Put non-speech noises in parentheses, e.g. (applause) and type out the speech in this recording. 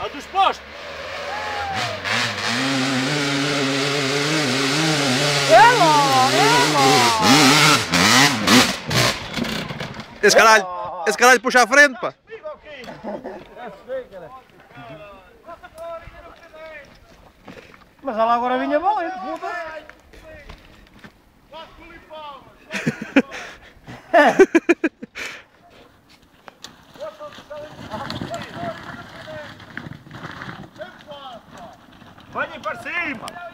A dos postos! Esse caralho, esse caralho puxa a frente, pá! Mas ela agora vinha valente, puta! Quatro (laughs) (laughs) Пані Парсима!